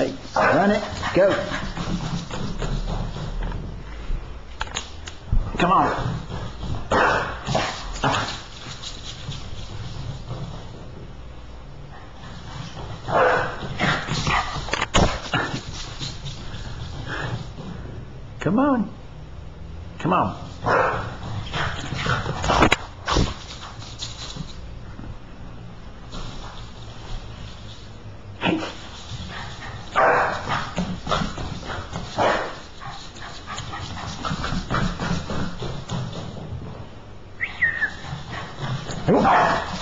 Hey, run it. Go. Come on. Come on. Come on. 什么话？